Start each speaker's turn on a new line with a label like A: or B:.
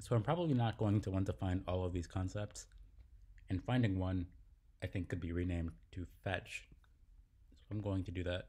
A: So I'm probably not going to want to find all of these concepts, and finding one I think could be renamed to fetch. So I'm going to do that.